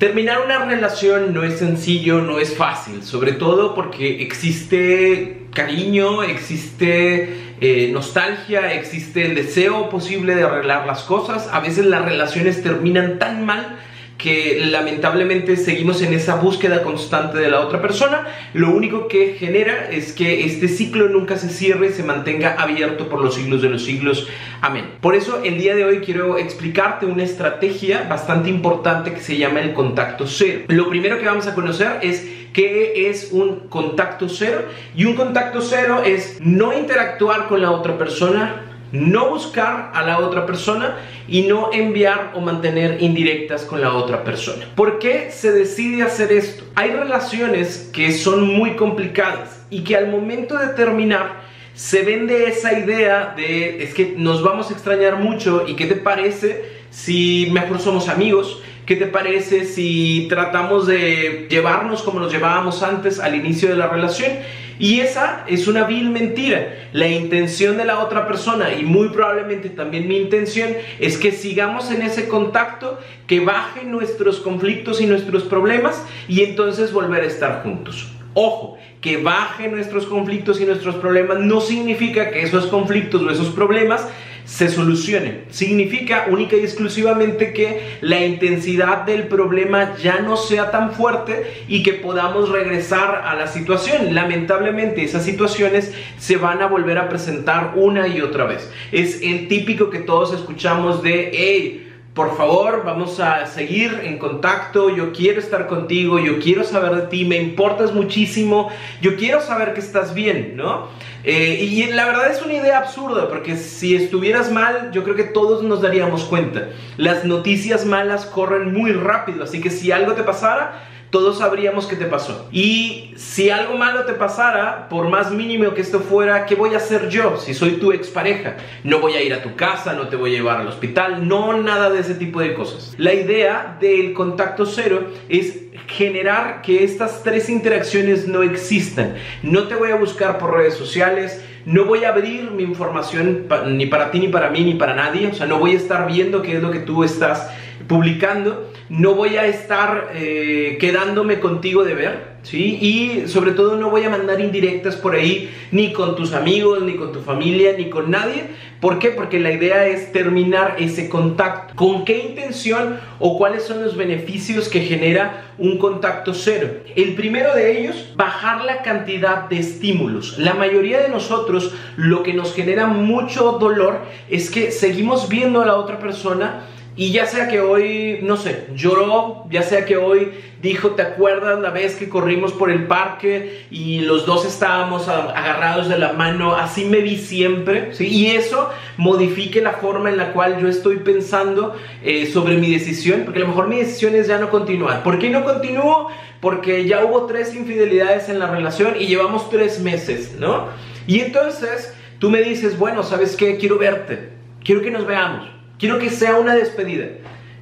Terminar una relación no es sencillo, no es fácil, sobre todo porque existe cariño, existe eh, nostalgia, existe el deseo posible de arreglar las cosas. A veces las relaciones terminan tan mal que lamentablemente seguimos en esa búsqueda constante de la otra persona, lo único que genera es que este ciclo nunca se cierre y se mantenga abierto por los siglos de los siglos. Amén. Por eso el día de hoy quiero explicarte una estrategia bastante importante que se llama el contacto cero. Lo primero que vamos a conocer es qué es un contacto cero y un contacto cero es no interactuar con la otra persona no buscar a la otra persona y no enviar o mantener indirectas con la otra persona. ¿Por qué se decide hacer esto? Hay relaciones que son muy complicadas y que al momento de terminar se vende esa idea de es que nos vamos a extrañar mucho y qué te parece si mejor somos amigos, ¿Qué te parece si tratamos de llevarnos como nos llevábamos antes al inicio de la relación? Y esa es una vil mentira. La intención de la otra persona y muy probablemente también mi intención es que sigamos en ese contacto, que bajen nuestros conflictos y nuestros problemas y entonces volver a estar juntos. Ojo, que bajen nuestros conflictos y nuestros problemas no significa que esos conflictos o esos problemas se solucione. Significa única y exclusivamente que la intensidad del problema ya no sea tan fuerte y que podamos regresar a la situación. Lamentablemente esas situaciones se van a volver a presentar una y otra vez. Es el típico que todos escuchamos de, hey, por favor, vamos a seguir en contacto, yo quiero estar contigo, yo quiero saber de ti, me importas muchísimo, yo quiero saber que estás bien, ¿no? Eh, y la verdad es una idea absurda, porque si estuvieras mal, yo creo que todos nos daríamos cuenta. Las noticias malas corren muy rápido, así que si algo te pasara, todos sabríamos qué te pasó. Y si algo malo te pasara, por más mínimo que esto fuera, ¿qué voy a hacer yo si soy tu expareja? No voy a ir a tu casa, no te voy a llevar al hospital, no nada de ese tipo de cosas. La idea del contacto cero es generar que estas tres interacciones no existan. No te voy a buscar por redes sociales, no voy a abrir mi información ni para ti, ni para mí, ni para nadie. O sea, no voy a estar viendo qué es lo que tú estás publicando no voy a estar eh, quedándome contigo de ver, ¿sí? Y sobre todo no voy a mandar indirectas por ahí, ni con tus amigos, ni con tu familia, ni con nadie. ¿Por qué? Porque la idea es terminar ese contacto. ¿Con qué intención o cuáles son los beneficios que genera un contacto cero? El primero de ellos, bajar la cantidad de estímulos. La mayoría de nosotros lo que nos genera mucho dolor es que seguimos viendo a la otra persona y ya sea que hoy, no sé, lloró, ya sea que hoy dijo, ¿te acuerdas la vez que corrimos por el parque y los dos estábamos agarrados de la mano? Así me vi siempre, ¿sí? Y eso modifique la forma en la cual yo estoy pensando eh, sobre mi decisión, porque a lo mejor mi decisión es ya no continuar. ¿Por qué no continúo? Porque ya hubo tres infidelidades en la relación y llevamos tres meses, ¿no? Y entonces tú me dices, bueno, ¿sabes qué? Quiero verte, quiero que nos veamos. Quiero que sea una despedida.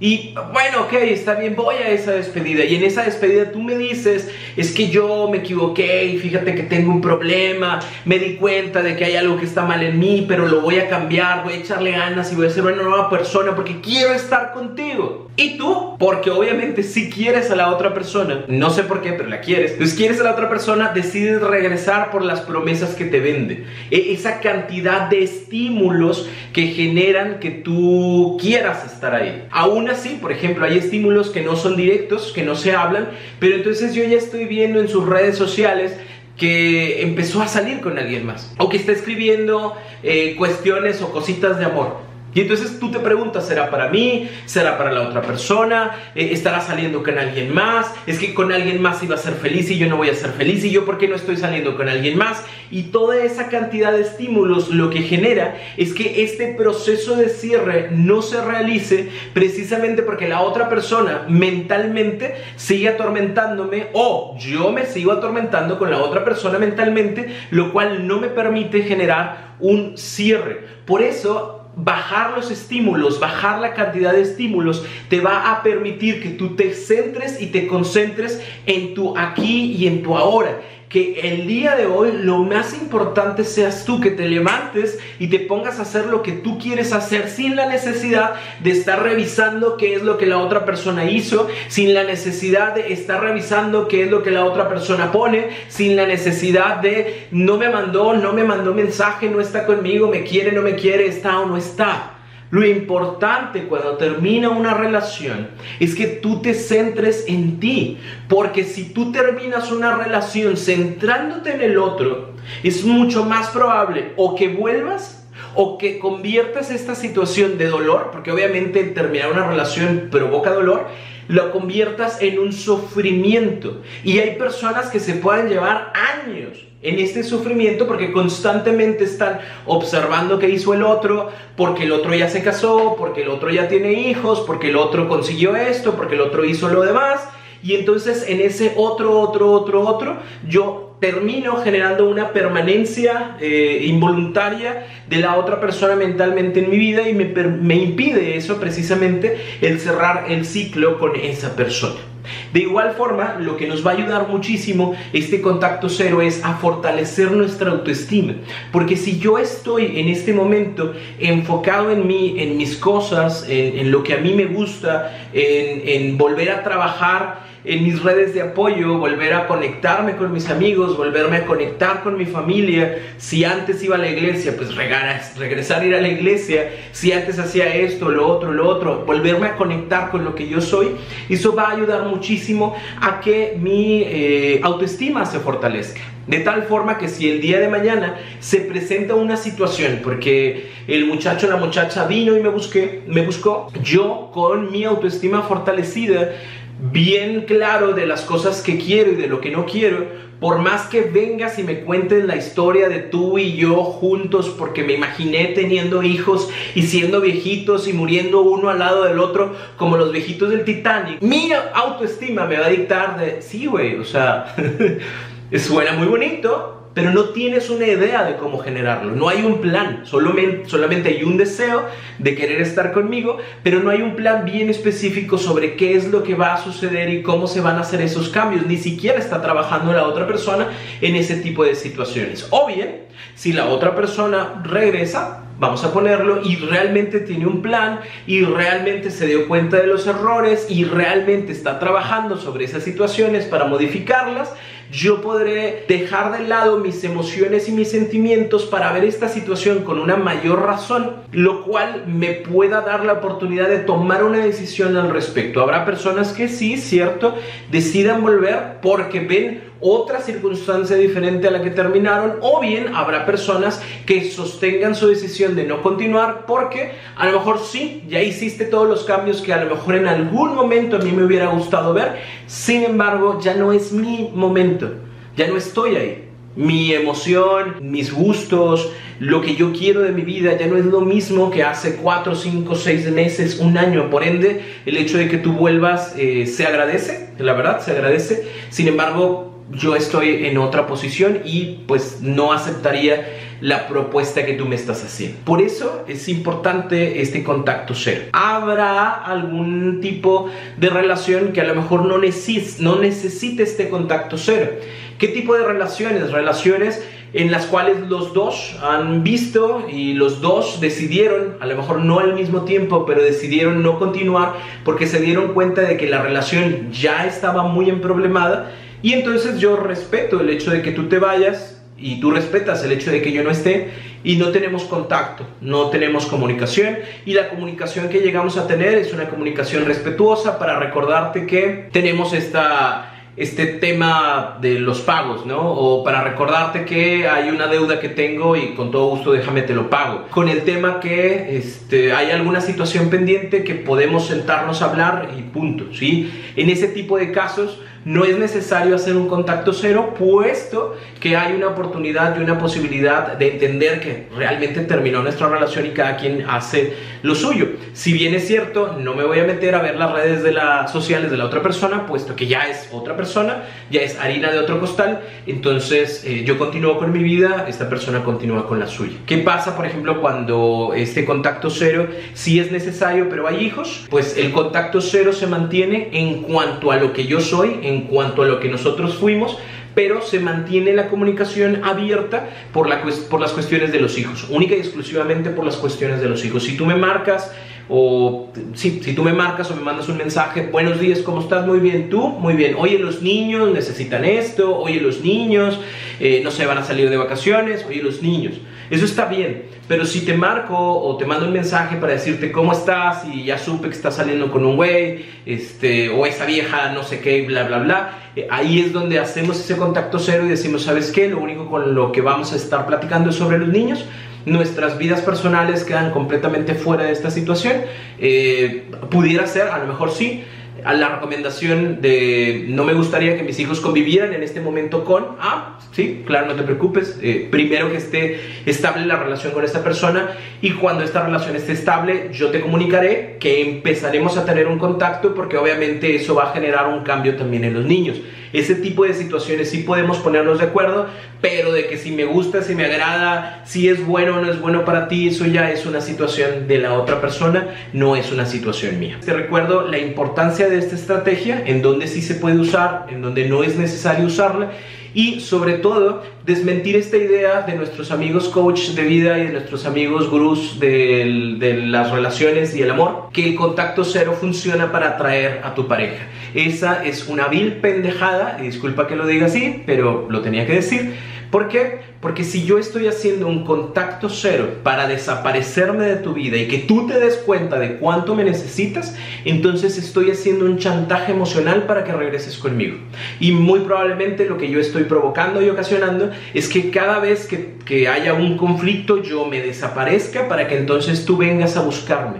Y bueno, ok, está bien, voy a esa despedida. Y en esa despedida tú me dices, es que yo me equivoqué y fíjate que tengo un problema, me di cuenta de que hay algo que está mal en mí, pero lo voy a cambiar, voy a echarle ganas y voy a ser una nueva persona porque quiero estar contigo. Y tú, porque obviamente si quieres a la otra persona, no sé por qué, pero la quieres, entonces quieres a la otra persona, decides regresar por las promesas que te vende. E, esa cantidad de estímulos que generan que tú quieras estar ahí. Aún así, por ejemplo, hay estímulos que no son directos, que no se hablan, pero entonces yo ya estoy viendo en sus redes sociales que empezó a salir con alguien más o que está escribiendo eh, cuestiones o cositas de amor. Y entonces tú te preguntas, ¿será para mí? ¿Será para la otra persona? Eh, ¿Estará saliendo con alguien más? ¿Es que con alguien más iba a ser feliz y yo no voy a ser feliz? ¿Y yo por qué no estoy saliendo con alguien más? Y toda esa cantidad de estímulos lo que genera es que este proceso de cierre no se realice precisamente porque la otra persona mentalmente sigue atormentándome o yo me sigo atormentando con la otra persona mentalmente, lo cual no me permite generar un cierre. Por eso bajar los estímulos, bajar la cantidad de estímulos, te va a permitir que tú te centres y te concentres en tu aquí y en tu ahora que el día de hoy lo más importante seas tú, que te levantes y te pongas a hacer lo que tú quieres hacer sin la necesidad de estar revisando qué es lo que la otra persona hizo, sin la necesidad de estar revisando qué es lo que la otra persona pone, sin la necesidad de no me mandó, no me mandó mensaje, no está conmigo, me quiere, no me quiere, está o no está. Lo importante cuando termina una relación es que tú te centres en ti. Porque si tú terminas una relación centrándote en el otro, es mucho más probable o que vuelvas o que conviertas esta situación de dolor, porque obviamente terminar una relación provoca dolor, lo conviertas en un sufrimiento. Y hay personas que se pueden llevar años en este sufrimiento porque constantemente están observando qué hizo el otro, porque el otro ya se casó, porque el otro ya tiene hijos, porque el otro consiguió esto, porque el otro hizo lo demás. Y entonces en ese otro, otro, otro, otro, yo termino generando una permanencia eh, involuntaria de la otra persona mentalmente en mi vida y me, me impide eso precisamente el cerrar el ciclo con esa persona. De igual forma, lo que nos va a ayudar muchísimo este contacto cero es a fortalecer nuestra autoestima. Porque si yo estoy en este momento enfocado en mí, en mis cosas, en, lo que a mí me gusta, en volver a trabajar, en mis redes de apoyo, volver a conectarme con mis amigos, volverme a conectar con mi familia. Si antes iba a la iglesia, pues regresar a ir a la iglesia. Si antes hacía esto, lo otro, lo otro, volverme a conectar con lo que yo soy. Eso va a ayudar muchísimo a que mi eh, autoestima se fortalezca. De tal forma que si el día de mañana se presenta una situación, porque el muchacho o la muchacha vino y me, busqué, me buscó, yo con mi autoestima fortalecida bien claro de las cosas que quiero y de lo que no quiero, por más que vengas y me cuentes la historia de tú y yo juntos, porque me imaginé teniendo hijos y siendo viejitos y muriendo uno al lado del otro, como los viejitos del Titanic, mi autoestima me va a dictar de, sí, güey, o sea, suena muy bonito, pero no tienes una idea de cómo generarlo. No hay un plan, solamente, solamente hay un deseo de querer estar conmigo, pero no hay un plan bien específico sobre qué es lo que va a suceder y cómo se van a hacer esos cambios. Ni siquiera está trabajando la otra persona en ese tipo de situaciones. O bien, si la otra persona regresa, vamos a ponerlo, y realmente tiene un plan y realmente se dio cuenta de los errores y realmente está trabajando sobre esas situaciones para modificarlas, yo podré dejar de lado mis emociones y mis sentimientos para ver esta situación con una mayor razón, lo cual me pueda dar la oportunidad de tomar una decisión al respecto. Habrá personas que sí, cierto, decidan volver porque ven otra circunstancia diferente a la que terminaron o bien habrá personas que sostengan su decisión de no continuar porque a lo mejor sí, ya hiciste todos los cambios que a lo mejor en algún momento a mí me hubiera gustado ver, sin embargo ya no es mi momento, ya no estoy ahí. Mi emoción, mis gustos, lo que yo quiero de mi vida ya no es lo mismo que hace 4, 5, 6 meses, un año. Por ende, el hecho de que tú vuelvas eh, se agradece, la verdad, se agradece. Sin embargo, yo estoy en otra posición y pues no aceptaría la propuesta que tú me estás haciendo. Por eso es importante este contacto cero. Habrá algún tipo de relación que a lo mejor no, no necesite este contacto cero. ¿Qué tipo de relaciones? Relaciones en las cuales los dos han visto y los dos decidieron, a lo mejor no al mismo tiempo, pero decidieron no continuar porque se dieron cuenta de que la relación ya estaba muy emproblemada y entonces yo respeto el hecho de que tú te vayas y tú respetas el hecho de que yo no esté y no tenemos contacto, no tenemos comunicación y la comunicación que llegamos a tener es una comunicación respetuosa para recordarte que tenemos esta este tema de los pagos, ¿no? O para recordarte que hay una deuda que tengo y con todo gusto déjame te lo pago. Con el tema que este, hay alguna situación pendiente que podemos sentarnos a hablar y punto, ¿sí? En ese tipo de casos no es necesario hacer un contacto cero, puesto que hay una oportunidad y una posibilidad de entender que realmente terminó nuestra relación y cada quien hace lo suyo. Si bien es cierto, no me voy a meter a ver las redes de las sociales de la otra persona, puesto que ya es otra persona, ya es harina de otro costal, entonces eh, yo continúo con mi vida, esta persona continúa con la suya. ¿Qué pasa, por ejemplo, cuando este contacto cero sí es necesario, pero hay hijos? Pues el contacto cero se mantiene en cuanto a lo que yo soy, en cuanto a lo que nosotros fuimos, pero se mantiene la comunicación abierta por, la, por las cuestiones de los hijos, única y exclusivamente por las cuestiones de los hijos. Si tú me marcas o si, tú me marcas o me mandas un mensaje, buenos días, ¿cómo estás? Muy bien, tú, muy bien. Oye, los niños necesitan esto, oye, los niños eh, no se van a salir de vacaciones, oye, los niños. Eso está bien, pero si te marco o te mando un mensaje para decirte cómo estás y ya supe que estás saliendo con un güey, este, o esa vieja, no sé qué, bla, bla, bla, eh, ahí es donde hacemos ese contacto cero y decimos, ¿sabes qué? Lo único con lo que vamos a estar platicando es sobre los niños nuestras vidas personales quedan completamente fuera de esta situación. Eh, pudiera ser, a lo mejor sí, a la recomendación de no me gustaría que mis hijos convivieran en este momento con, ah, sí, claro, no te preocupes, eh, primero que esté estable la relación con esta persona y cuando esta relación esté estable yo te comunicaré que empezaremos a tener un contacto porque obviamente eso va a generar un cambio también en los niños. Ese tipo de situaciones sí podemos ponernos de acuerdo, pero de que si me gusta, si me agrada, si es bueno o no es bueno para ti, eso ya es una situación de la otra persona, no es una situación mía. Te recuerdo la importancia de esta estrategia, en donde sí se puede usar, en donde no es necesario usarla y sobre todo desmentir esta idea de nuestros amigos coach de vida y de nuestros amigos gurús de, de, las relaciones y el amor, que el contacto cero funciona para atraer a tu pareja. Esa es una vil pendejada, y disculpa que lo diga así, pero lo tenía que decir ¿Por qué? Porque si yo estoy haciendo un contacto cero para desaparecerme de tu vida y que tú te des cuenta de cuánto me necesitas, entonces estoy haciendo un chantaje emocional para que regreses conmigo. Y muy probablemente lo que yo estoy provocando y ocasionando es que cada vez que, que haya un conflicto yo me desaparezca para que entonces tú vengas a buscarme.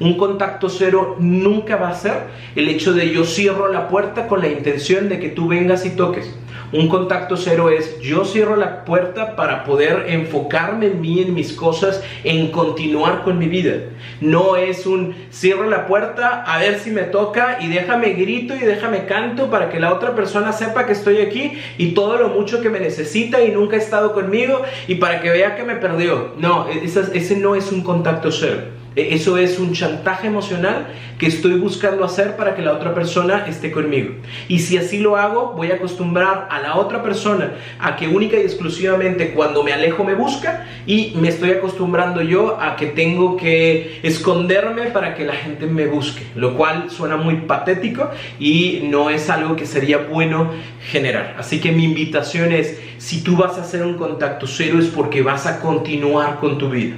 Un contacto cero nunca va a ser el hecho de yo cierro la puerta con la intención de que tú vengas y toques. Un contacto cero es yo cierro la puerta para poder enfocarme en mí, en mis cosas, en continuar con mi vida. No es un cierro la puerta a ver si me toca y déjame grito y déjame canto para que la otra persona sepa que estoy aquí y todo lo mucho que me necesita y nunca ha estado conmigo y para que vea que me perdió. No, ese no es un contacto cero. E, eso es un chantaje emocional que estoy buscando hacer para que la otra persona esté conmigo. Y si así lo hago, voy a acostumbrar a la otra persona a que única y exclusivamente cuando me alejo me busca y me estoy acostumbrando yo a que tengo que esconderme para que la gente me busque, lo cual suena muy patético y no es algo que sería bueno generar. Así que mi invitación es, si tú vas a hacer un contacto cero es porque vas a continuar con tu vida.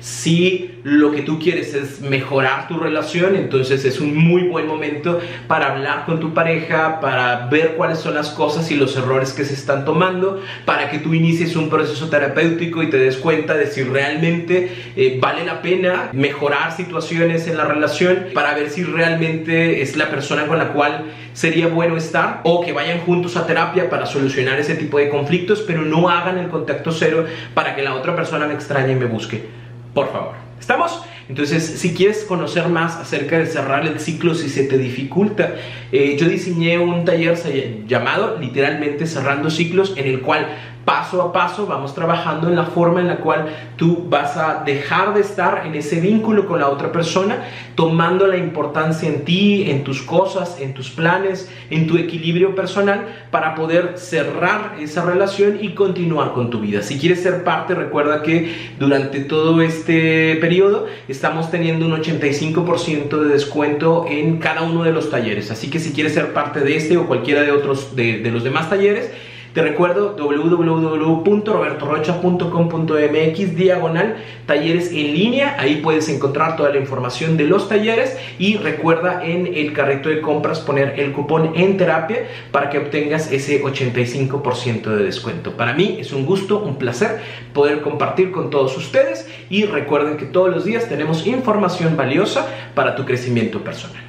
Si lo que tú quieres es mejorar tu relación, entonces es un muy buen momento para hablar con tu pareja, para ver cuáles son las cosas y los errores que se están tomando, para que tú inicies un proceso terapéutico y te des cuenta de si realmente eh, vale la pena mejorar situaciones en la relación, para ver si realmente es la persona con la cual sería bueno estar o que vayan juntos a terapia para solucionar ese tipo de conflictos, pero no hagan el contacto cero para que la otra persona me extrañe y me busque por favor. ¿Estamos? Entonces, si quieres conocer más acerca de cerrar el ciclo, si se te dificulta, eh, yo diseñé un taller llamado literalmente Cerrando Ciclos, en el cual paso a paso vamos trabajando en la forma en la cual tú vas a dejar de estar en ese vínculo con la otra persona, tomando la importancia en ti, en tus cosas, en tus planes, en tu equilibrio personal para poder cerrar esa relación y continuar con tu vida. Si quieres ser parte, recuerda que durante todo este periodo estamos teniendo un 85% de descuento en cada uno de los talleres. Así que si quieres ser parte de este o cualquiera de otros de, de los demás talleres, te recuerdo www.robertorocha.com.mx diagonal talleres en línea. Ahí puedes encontrar toda la información de los talleres y recuerda en el carrito de compras poner el cupón en terapia para que obtengas ese 85% de descuento. Para mí es un gusto, un placer poder compartir con todos ustedes y recuerden que todos los días tenemos información valiosa para tu crecimiento personal.